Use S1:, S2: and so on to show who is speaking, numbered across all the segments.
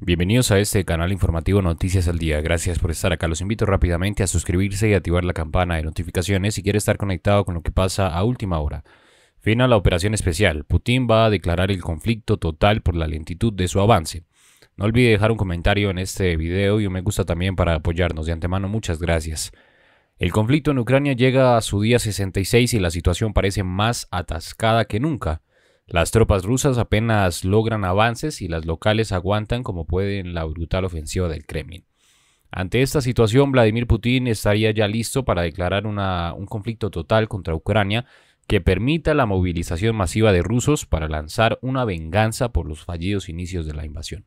S1: Bienvenidos a este canal informativo Noticias al Día. Gracias por estar acá. Los invito rápidamente a suscribirse y activar la campana de notificaciones si quiere estar conectado con lo que pasa a última hora. Fin a la operación especial. Putin va a declarar el conflicto total por la lentitud de su avance. No olvide dejar un comentario en este video y un me gusta también para apoyarnos. De antemano, muchas gracias. El conflicto en Ucrania llega a su día 66 y la situación parece más atascada que nunca. Las tropas rusas apenas logran avances y las locales aguantan como pueden la brutal ofensiva del Kremlin. Ante esta situación, Vladimir Putin estaría ya listo para declarar un conflicto total contra Ucrania que permita la movilización masiva de rusos para lanzar una venganza por los fallidos inicios de la invasión.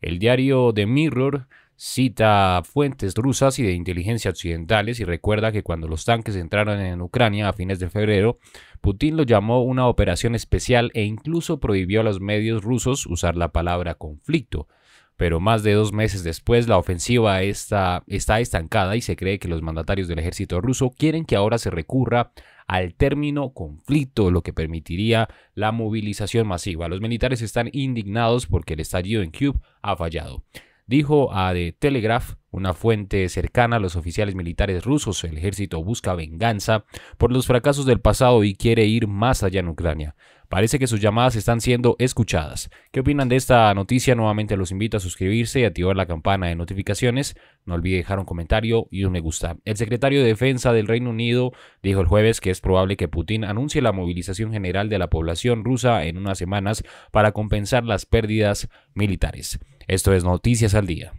S1: El diario The Mirror cita fuentes rusas y de inteligencia occidentales y recuerda que cuando los tanques entraron en Ucrania a fines de febrero, Putin lo llamó una operación especial e incluso prohibió a los medios rusos usar la palabra conflicto. Pero más de dos meses después la ofensiva está, está estancada y se cree que los mandatarios del ejército ruso quieren que ahora se recurra al término conflicto, lo que permitiría la movilización masiva. Los militares están indignados porque el estallido en Kiev ha fallado dijo a The Telegraph, una fuente cercana a los oficiales militares rusos, el ejército busca venganza por los fracasos del pasado y quiere ir más allá en Ucrania. Parece que sus llamadas están siendo escuchadas. ¿Qué opinan de esta noticia? Nuevamente los invito a suscribirse y activar la campana de notificaciones. No olvide dejar un comentario y un me gusta. El secretario de Defensa del Reino Unido dijo el jueves que es probable que Putin anuncie la movilización general de la población rusa en unas semanas para compensar las pérdidas militares. Esto es Noticias al Día.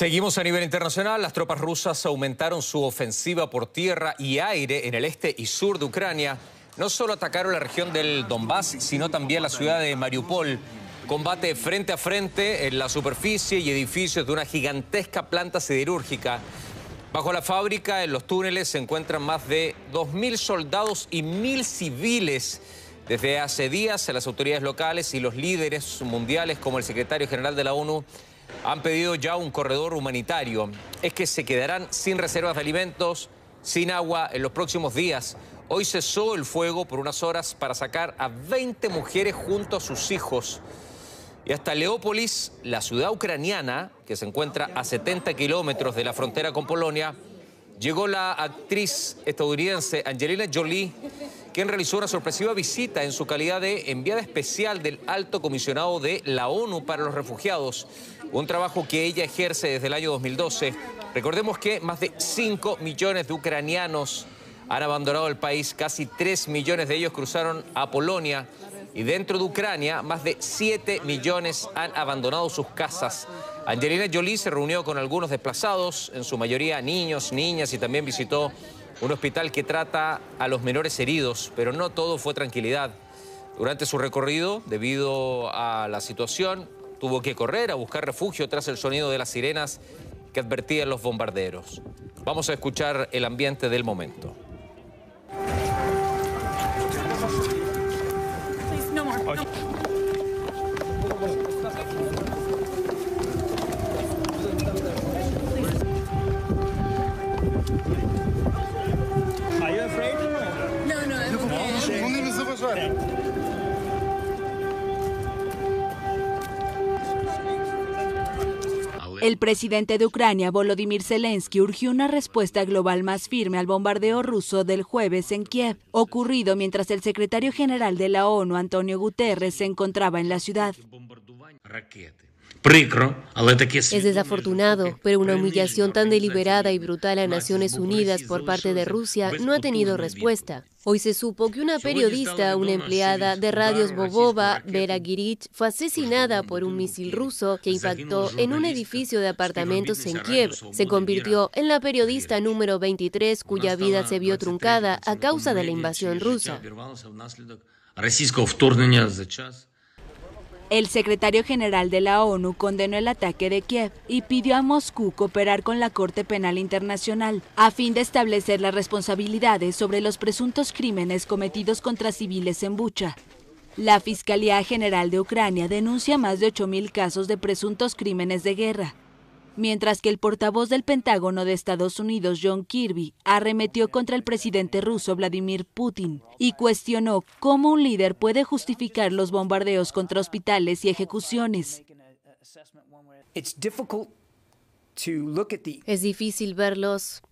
S2: Seguimos a nivel internacional. Las tropas rusas aumentaron su ofensiva por tierra y aire en el este y sur de Ucrania no solo atacaron la región del Donbass, sino también la ciudad de Mariupol. Combate frente a frente en la superficie y edificios de una gigantesca planta siderúrgica. Bajo la fábrica, en los túneles, se encuentran más de 2.000 soldados y 1.000 civiles. Desde hace días, las autoridades locales y los líderes mundiales, como el secretario general de la ONU, han pedido ya un corredor humanitario. Es que se quedarán sin reservas de alimentos, sin agua en los próximos días. Hoy cesó el fuego por unas horas para sacar a 20 mujeres junto a sus hijos. Y hasta Leópolis, la ciudad ucraniana, que se encuentra a 70 kilómetros de la frontera con Polonia, llegó la actriz estadounidense Angelina Jolie, quien realizó una sorpresiva visita en su calidad de enviada especial del alto comisionado de la ONU para los refugiados, un trabajo que ella ejerce desde el año 2012. Recordemos que más de 5 millones de ucranianos han abandonado el país. Casi 3 millones de ellos cruzaron a Polonia. Y dentro de Ucrania, más de 7 millones han abandonado sus casas. Angelina Jolie se reunió con algunos desplazados, en su mayoría niños, niñas, y también visitó un hospital que trata a los menores heridos, pero no todo fue tranquilidad. Durante su recorrido, debido a la situación, tuvo que correr a buscar refugio tras el sonido de las sirenas que advertían los bombarderos. Vamos a escuchar el ambiente del momento.
S3: El presidente de Ucrania, Volodymyr Zelensky, urgió una respuesta global más firme al bombardeo ruso del jueves en Kiev, ocurrido mientras el secretario general de la ONU, Antonio Guterres, se encontraba en la ciudad.
S4: Es desafortunado, pero una humillación tan deliberada y brutal a Naciones Unidas por parte de Rusia no ha tenido respuesta. Hoy se supo que una periodista, una empleada de radios Bobova, Vera Girich, fue asesinada por un misil ruso que impactó en un edificio de apartamentos en Kiev. Se convirtió en la periodista número 23 cuya vida se vio truncada a causa de la invasión rusa.
S3: El secretario general de la ONU condenó el ataque de Kiev y pidió a Moscú cooperar con la Corte Penal Internacional a fin de establecer las responsabilidades sobre los presuntos crímenes cometidos contra civiles en Bucha. La Fiscalía General de Ucrania denuncia más de 8.000 casos de presuntos crímenes de guerra, mientras que el portavoz del Pentágono de Estados Unidos, John Kirby, arremetió contra el presidente ruso Vladimir Putin y cuestionó cómo un líder puede justificar los bombardeos contra hospitales y ejecuciones.
S4: Es difícil verlos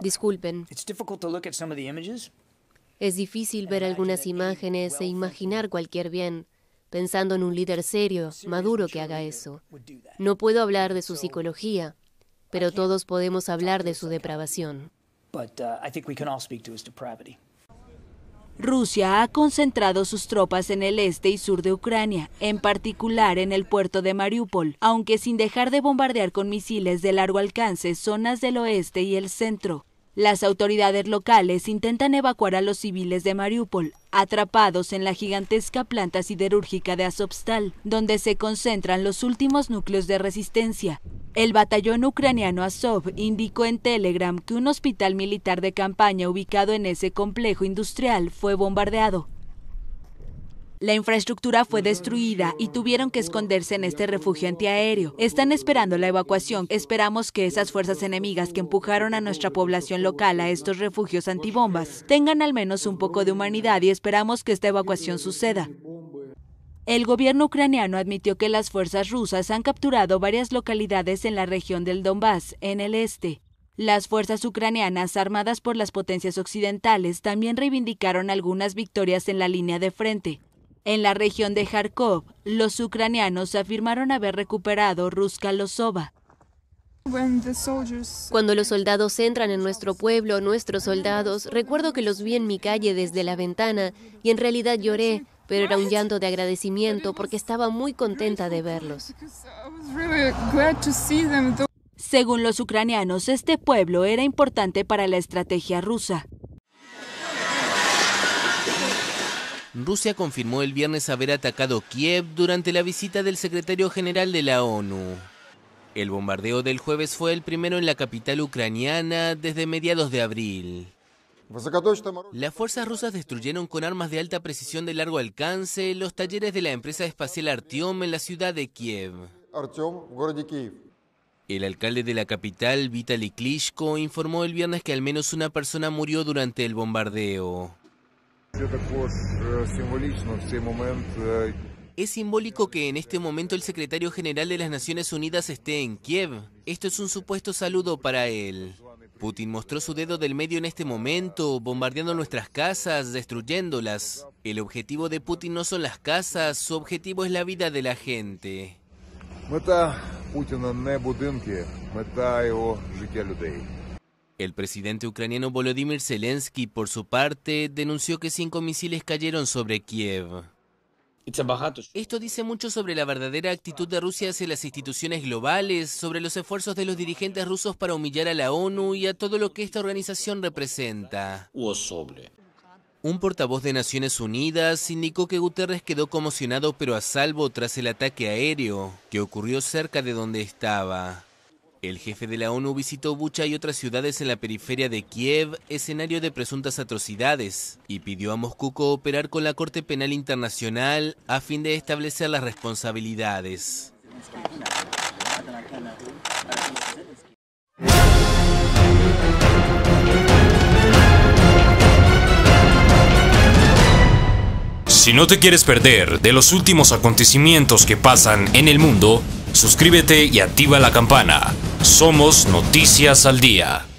S4: Disculpen. Es difícil ver algunas imágenes e imaginar cualquier bien, pensando en un líder serio, maduro que haga eso. No puedo hablar de su psicología, pero todos podemos hablar de su depravación.
S3: Rusia ha concentrado sus tropas en el este y sur de Ucrania, en particular en el puerto de Mariupol, aunque sin dejar de bombardear con misiles de largo alcance zonas del oeste y el centro. Las autoridades locales intentan evacuar a los civiles de Mariupol, atrapados en la gigantesca planta siderúrgica de Azovstal, donde se concentran los últimos núcleos de resistencia. El batallón ucraniano Azov indicó en Telegram que un hospital militar de campaña ubicado en ese complejo industrial fue bombardeado. La infraestructura fue destruida y tuvieron que esconderse en este refugio antiaéreo. Están esperando la evacuación. Esperamos que esas fuerzas enemigas que empujaron a nuestra población local a estos refugios antibombas tengan al menos un poco de humanidad y esperamos que esta evacuación suceda. El gobierno ucraniano admitió que las fuerzas rusas han capturado varias localidades en la región del Donbass, en el este. Las fuerzas ucranianas, armadas por las potencias occidentales, también reivindicaron algunas victorias en la línea de frente. En la región de Kharkov, los ucranianos afirmaron haber recuperado Ruska Losova.
S4: Cuando los soldados entran en nuestro pueblo, nuestros soldados, recuerdo que los vi en mi calle desde la ventana y en realidad lloré, pero era un llanto de agradecimiento porque estaba muy contenta de verlos.
S3: Según los ucranianos, este pueblo era importante para la estrategia rusa.
S5: Rusia confirmó el viernes haber atacado Kiev durante la visita del secretario general de la ONU. El bombardeo del jueves fue el primero en la capital ucraniana desde mediados de abril. Las fuerzas rusas destruyeron con armas de alta precisión de largo alcance los talleres de la empresa espacial Artyom en la ciudad de Kiev. El alcalde de la capital, Vitaly Klitschko, informó el viernes que al menos una persona murió durante el bombardeo. Es simbólico que en este momento el secretario general de las Naciones Unidas esté en Kiev. Esto es un supuesto saludo para él. Putin mostró su dedo del medio en este momento, bombardeando nuestras casas, destruyéndolas. El objetivo de Putin no son las casas, su objetivo es la vida de la gente. El presidente ucraniano Volodymyr Zelensky, por su parte, denunció que cinco misiles cayeron sobre Kiev. Esto dice mucho sobre la verdadera actitud de Rusia hacia las instituciones globales, sobre los esfuerzos de los dirigentes rusos para humillar a la ONU y a todo lo que esta organización representa. Un portavoz de Naciones Unidas indicó que Guterres quedó conmocionado pero a salvo tras el ataque aéreo, que ocurrió cerca de donde estaba. El jefe de la ONU visitó Bucha y otras ciudades en la periferia de Kiev, escenario de presuntas atrocidades, y pidió a Moscú cooperar con la Corte Penal Internacional a fin de establecer las responsabilidades.
S1: Si no te quieres perder de los últimos acontecimientos que pasan en el mundo, suscríbete y activa la campana. Somos Noticias al Día.